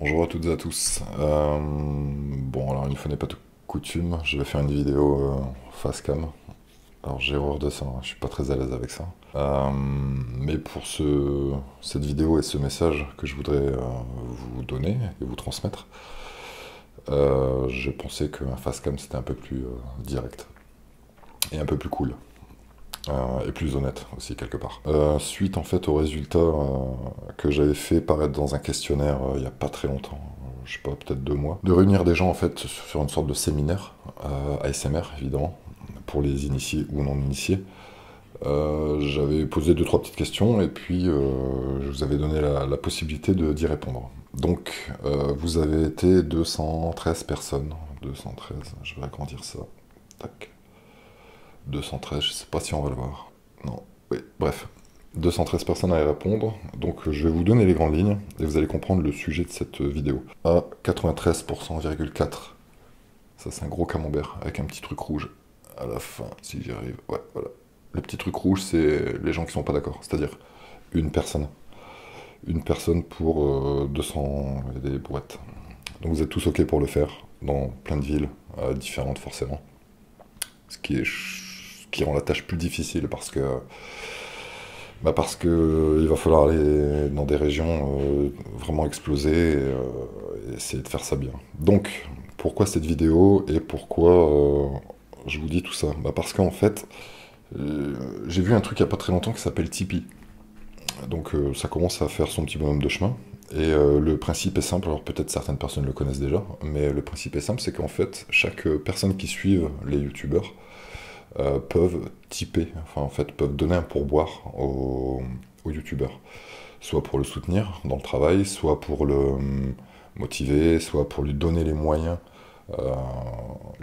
Bonjour à toutes et à tous. Euh, bon, alors une fois n'est pas tout coutume, je vais faire une vidéo euh, face cam. Alors j'ai horreur de ça, hein, je suis pas très à l'aise avec ça. Euh, mais pour ce, cette vidéo et ce message que je voudrais euh, vous donner et vous transmettre, j'ai pensé qu'un face cam c'était un peu plus direct et un peu plus cool. Euh, et plus honnête aussi quelque part. Euh, suite en fait aux résultats euh, que j'avais fait paraître dans un questionnaire il y a pas très longtemps, je sais pas peut-être deux mois, de réunir des gens en fait sur une sorte de séminaire ASMR évidemment pour les initiés ou non initiés. J'avais posé deux trois petites questions et puis je vous avais donné la, la possibilité d'y répondre. Donc vous avez été 213 personnes, 213, je vais agrandir ça. Tac. 213, je sais pas si on va le voir. Non, oui, bref. 213 personnes à y répondre, donc je vais vous donner les grandes lignes et vous allez comprendre le sujet de cette vidéo. À 93,4%, ça c'est un gros camembert avec un petit truc rouge à la fin, si j'y arrive. Ouais, voilà. Le petit truc rouge, c'est les gens qui sont pas d'accord, c'est-à-dire une personne. Une personne pour euh, 200 et des boîtes. Donc vous êtes tous OK pour le faire, dans plein de villes euh, différentes forcément. Ce qui est qui rend la tâche plus difficile parce que bah parce que il va falloir aller dans des régions euh, vraiment explosées et, euh, et essayer de faire ça bien. Donc pourquoi cette vidéo et pourquoi euh, je vous dis tout ça? Bah Parce qu'en fait j'ai vu un truc il n'y a pas très longtemps qui s'appelle Tipeee. Donc ça commence à faire son petit bonhomme de chemin. Et le principe est simple, alors peut-être certaines personnes le connaissent déjà, mais le principe est simple, c'est qu'en fait, chaque personne qui suit les youtubeurs euh, peuvent tiper, enfin en fait, peuvent donner un pourboire aux, aux youtubeurs. Soit pour le soutenir dans le travail, soit pour le hum, motiver, soit pour lui donner les moyens, euh,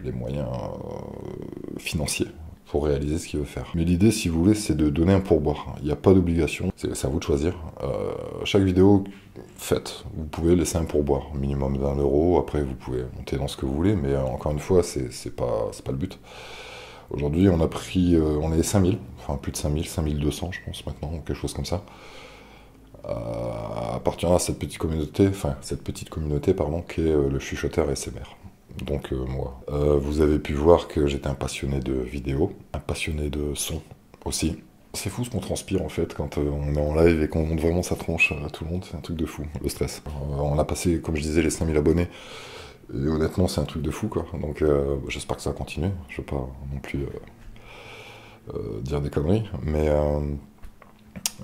les moyens euh, financiers pour réaliser ce qu'il veut faire. Mais l'idée, si vous voulez, c'est de donner un pourboire. Il n'y a pas d'obligation, c'est à vous de choisir. Euh, chaque vidéo faite, vous pouvez laisser un pourboire, minimum d'un euro. Après, vous pouvez monter dans ce que vous voulez, mais euh, encore une fois, c'est pas, pas le but. Aujourd'hui, on a pris, euh, on est 5000, enfin plus de 5000, 5200 je pense maintenant, quelque chose comme ça. Euh, appartenant à cette petite communauté, enfin cette petite communauté pardon, qui est euh, le chuchoteur SMR. Donc euh, moi. Vous avez pu voir que j'étais un passionné de vidéo, un passionné de son aussi. C'est fou ce qu'on transpire en fait quand on est en live et qu'on monte vraiment sa tronche à tout le monde, c'est un truc de fou, le stress. On a passé, comme je disais, les 5000 abonnés. Et honnêtement, c'est un truc de fou quoi. Donc euh, j'espère que ça va continuer. Je veux pas non plus euh, euh, dire des conneries, mais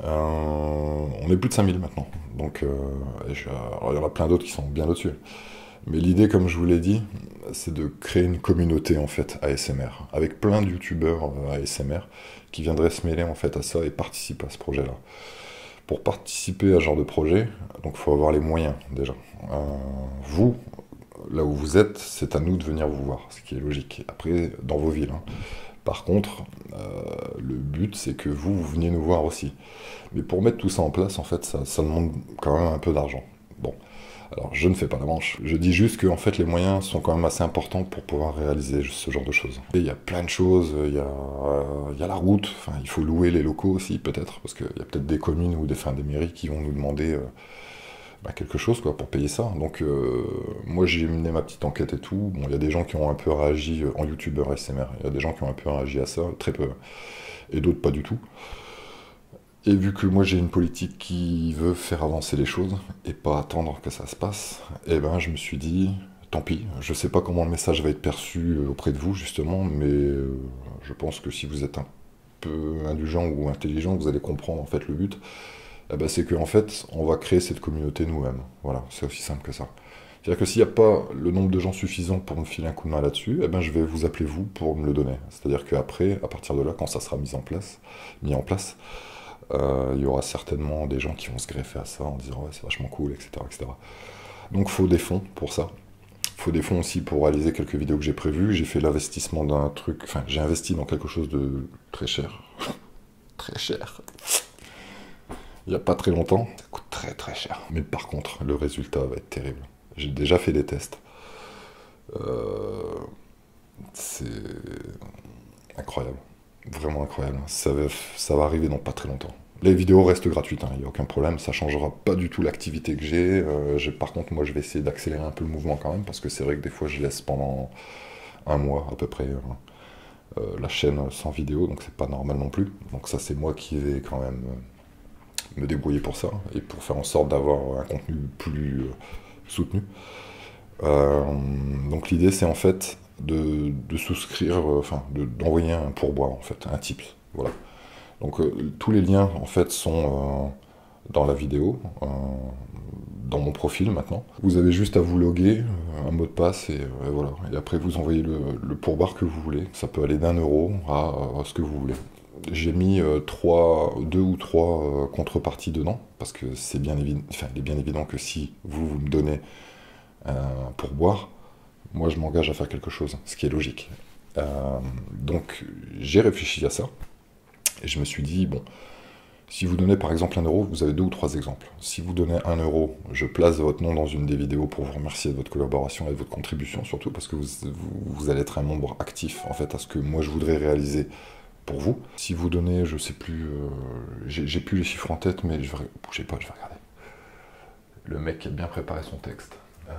on est plus de 5000 maintenant. Donc alors, il y en a plein d'autres qui sont bien au-dessus. Mais l'idée, comme je vous l'ai dit, c'est de créer une communauté en fait ASMR, avec plein de youtubeurs ASMR qui viendraient se mêler en fait à ça et participer à ce projet-là. Pour participer à ce genre de projet, donc faut avoir les moyens déjà. Vous, là où vous êtes, c'est à nous de venir vous voir, ce qui est logique. Après, dans vos villes. hein. Par contre, euh, le but, c'est que vous, vous veniez nous voir aussi. Mais pour mettre tout ça en place, en fait, ça, demande quand même un peu d'argent. Bon, alors je ne fais pas la manche. Je dis juste que en fait, les moyens sont quand même assez importants pour pouvoir réaliser ce genre de choses. Il y a plein de choses. Il y a, euh, il y a la route. Enfin, il faut louer les locaux aussi, peut-être, parce qu'il y a peut-être des communes ou des, enfin, des mairies qui vont nous demander euh, bah, quelque chose quoi, pour payer ça. Donc, euh, moi, j'ai mené ma petite enquête et tout. Bon, il y a des gens qui ont un peu réagi euh, en youtubeur SMR. Il y a des gens qui ont un peu réagi à ça, très peu, et d'autres pas du tout. Et vu que moi j'ai une politique qui veut faire avancer les choses et pas attendre que ça se passe, eh ben je me suis dit, tant pis, je sais pas comment le message va être perçu euh, auprès de vous justement, mais je pense que si vous êtes un peu indulgent ou intelligent, vous allez comprendre en fait le but. Eh ben, c'est qu'en fait, on va créer cette communauté nous-mêmes. Voilà, c'est aussi simple que ça. C'est-à-dire que s'il n'y a pas le nombre de gens suffisant pour me filer un coup de main là-dessus, eh ben, je vais vous appeler vous pour me le donner. C'est-à-dire qu'après, à partir de là, quand ça sera mis en place, mis en place, euh, il y aura certainement des gens qui vont se greffer à ça en disant ouais, c'est vachement cool, etc., etc. Donc faut des fonds pour ça. Faut des fonds aussi pour réaliser quelques vidéos que j'ai prévues. J'ai fait l'investissement d'un truc, enfin j'ai investi dans quelque chose de très cher. très cher. Il n'y a pas très longtemps. Ça coûte très très cher. Mais par contre, le résultat va être terrible. J'ai déjà fait des tests. Euh, c'est incroyable. Vraiment incroyable. Ça va, arriver dans pas très longtemps. Les vidéos restent gratuites, il n'y a aucun problème, ça changera pas du tout l'activité que j'ai. par contre, moi je vais essayer d'accélérer un peu le mouvement quand même, parce que c'est vrai que des fois je laisse pendant un mois à peu près la chaîne sans vidéo, donc c'est pas normal non plus. Donc ça c'est moi qui vais quand même me débrouiller pour ça, et pour faire en sorte d'avoir un contenu plus soutenu. donc l'idée c'est en fait de, souscrire, euh, enfin, d'envoyer un pourboire, en fait, un tips. Voilà. Donc, euh, tous les liens, en fait, sont euh, dans la vidéo, dans mon profil maintenant. Vous avez juste à vous loguer, un mot de passe, et, voilà. Et après, vous envoyez le, pourboire que vous voulez. Ça peut aller d'un euro à, ce que vous voulez j'ai mis trois, deux ou trois contreparties dedans, parce que c'est bien, évident, enfin, il est bien évident que si vous, vous me donnez un pourboire, moi je m'engage à faire quelque chose, ce qui est logique. Euh, donc j'ai réfléchi à ça, et je me suis dit, bon, si vous donnez par exemple un euro, vous avez deux ou trois exemples. Si vous donnez un euro, je place votre nom dans une des vidéos pour vous remercier de votre collaboration et de votre contribution surtout, parce que vous, allez être un membre actif en fait à ce que moi je voudrais réaliser pour vous. Si vous donnez, je sais plus, euh, j'ai plus les chiffres en tête, mais je vais, bougez pas, je vais regarder. Le mec qui a bien préparé son texte. Euh,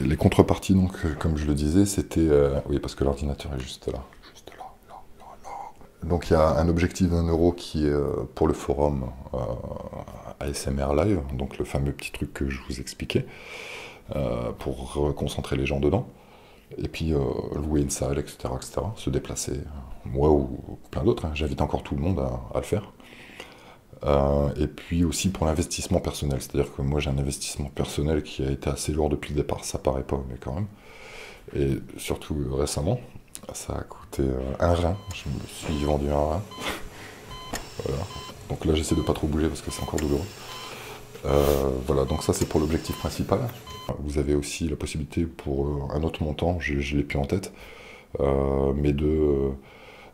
les contreparties, donc, euh, comme je le disais, c'était. Oui, parce que l'ordinateur est juste là. Juste là, là, là, là. Donc, il y a un objectif d'un euro qui est pour le forum ASMR Live, donc le fameux petit truc que je vous expliquais, pour concentrer les gens dedans. Et puis louer une salle, etc., etc., se déplacer. Moi ou plein d'autres, hein. j'invite encore tout le monde à le faire. Euh, et puis aussi pour l'investissement personnel, c'est-à-dire que moi j'ai un investissement personnel qui a été assez lourd depuis le départ, ça paraît pas, mais quand même. Et surtout récemment, ça a coûté euh, un rein, je me suis vendu un rein. voilà. Donc là j'essaie de pas trop bouger parce que c'est encore douloureux. Euh, voilà, donc ça c'est pour l'objectif principal. Vous avez aussi la possibilité pour un autre montant, je, ne l'ai plus en tête, mais de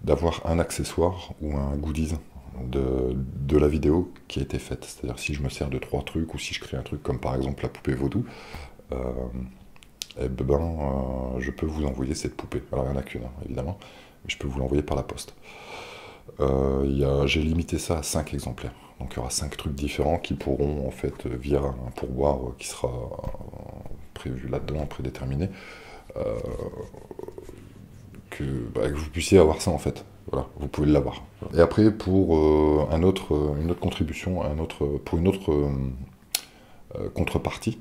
d'avoir un accessoire ou un goodies de, la vidéo qui a été faite. C'est-à-dire si je me sers de trois trucs ou si je crée un truc comme par exemple la poupée vaudou, euh, eh ben, euh, je peux vous envoyer cette poupée. Alors il n'y en a qu'une, hein, évidemment, mais je peux vous l'envoyer par la poste. Euh, J'ai limité ça à 5 exemplaires. Donc il y aura 5 trucs différents qui pourront, en fait, via un pourboire qui sera prévu là-dedans, prédéterminé, que, bah, que vous puissiez avoir ça en fait. Voilà, vous pouvez l'avoir. Et après, pour euh, un autre, euh, une autre contribution, un autre, pour une autre euh, contrepartie,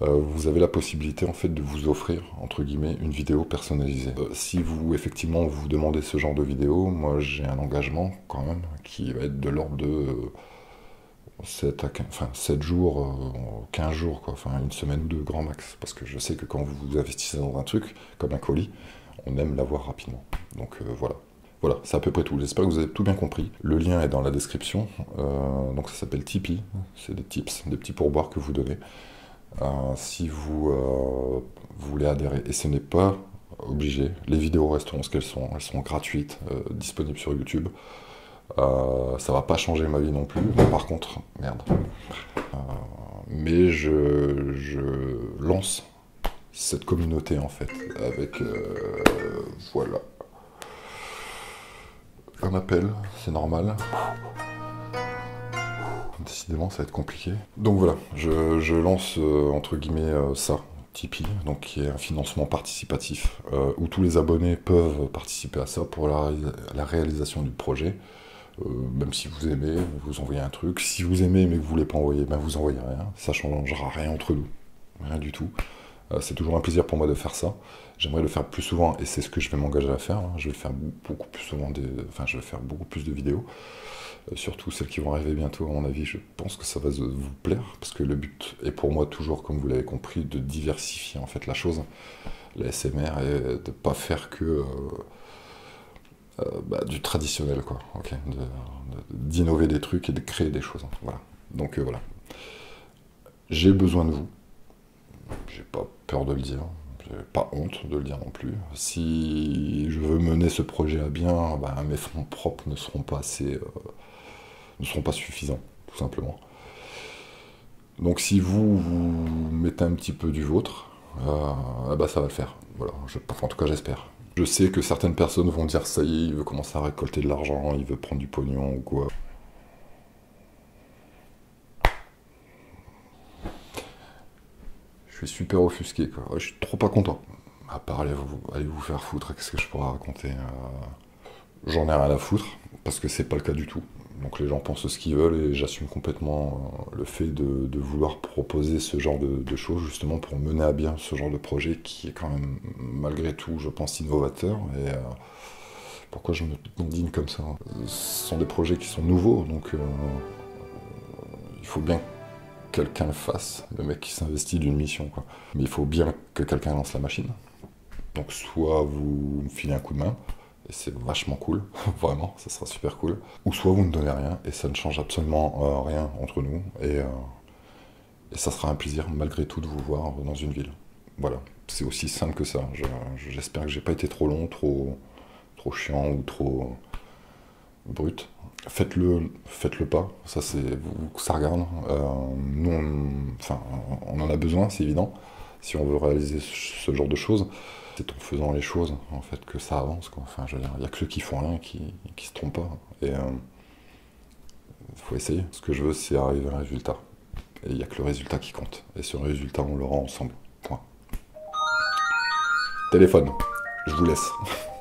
vous avez la possibilité en fait de vous offrir entre guillemets une vidéo personnalisée. si vous effectivement vous demandez ce genre de vidéo, moi j'ai un engagement quand même qui va être de l'ordre de 7, à 15, enfin, 7 jours, 15 jours, quoi, enfin une semaine ou deux grand max. Parce que je sais que quand vous investissez dans un truc comme un colis, on aime l'avoir rapidement. Donc voilà. Voilà, c'est à peu près tout. J'espère que vous avez tout bien compris. Le lien est dans la description. Euh, donc ça s'appelle Tipeee. C'est des tips, des petits pourboires que vous donnez. Euh, si vous, euh, vous, voulez adhérer, et ce n'est pas obligé, les vidéos resteront ce qu'elles sont. Elles sont gratuites, disponibles sur YouTube. ça va pas changer ma vie non plus. Mais par contre, merde. mais je, lance cette communauté en fait avec voilà un appel, c'est normal. Décidément, ça va être compliqué. Donc voilà, je, lance euh, entre guillemets euh, ça, Tipeee, donc qui est un financement participatif euh, où tous les abonnés peuvent participer à ça pour la, réalisation du projet. même si vous aimez, vous envoyez un truc. Si vous aimez mais que vous voulez pas envoyer, ben vous envoyez rien. Ça changera rien entre nous, rien du tout. C'est toujours un plaisir pour moi de faire ça. J'aimerais le faire plus souvent et c'est ce que je vais m'engager à faire. Hein. Je vais faire beaucoup plus souvent des, enfin, je vais faire beaucoup plus de vidéos, surtout celles qui vont arriver bientôt. À mon avis, je pense que ça va vous plaire parce que le but est pour moi toujours, comme vous l'avez compris, de diversifier en fait la chose, la SMR et de pas faire que euh, bah, du traditionnel quoi. d'innover des trucs et de créer des choses. Hein. Voilà. Donc voilà. J'ai besoin de vous j'ai pas peur de le dire, pas honte de le dire non plus. Si je veux mener ce projet à bien, bah, mes fonds propres ne seront pas assez, euh, ne seront pas suffisants, tout simplement. Donc si vous, vous mettez un petit peu du vôtre, euh, ah bah, ça va le faire. Voilà, en tout cas j'espère. Je sais que certaines personnes vont dire ça y est, il veut commencer à récolter de l'argent, il veut prendre du pognon ou quoi. Je suis super offusqué quoi. Je suis trop pas content. À part allez vous, vous faire foutre, qu'est-ce que je pourrais raconter euh, J'en ai rien à foutre, parce que c'est pas le cas du tout. Donc les gens pensent ce qu'ils veulent et j'assume complètement euh, le fait de, vouloir proposer ce genre de, choses justement pour mener à bien ce genre de projet qui est quand même malgré tout je pense innovateur et euh, pourquoi je me digne comme ça Ce sont des projets qui sont nouveaux donc euh, il faut bien que quelqu'un le fasse, le mec qui s'investit d'une mission quoi. Mais il faut bien que quelqu'un lance la machine. Donc soit vous me filez un coup de main, et c'est vachement cool, vraiment, ça sera super cool. Ou soit vous ne donnez rien, et ça ne change absolument euh, rien entre nous, et, euh, et, ça sera un plaisir malgré tout de vous voir dans une ville. Voilà, c'est aussi simple que ça. J'espère que j'ai pas été trop long, trop, trop chiant ou trop brut. Faites-le, faites-le pas, ça c'est ça regarde. Euh, nous, enfin, on en a besoin, c'est évident, si on veut réaliser ce genre de choses c'est en faisant les choses en fait que ça avance. Quoi. Enfin, je veux dire, il n'y a que ceux qui font rien qui, qui se trompent pas. Et il euh, faut essayer. Ce que je veux, c'est arriver à un résultat. Et il n'y a que le résultat qui compte. Et ce résultat, on l'aura ensemble. Point. Téléphone. Je vous laisse.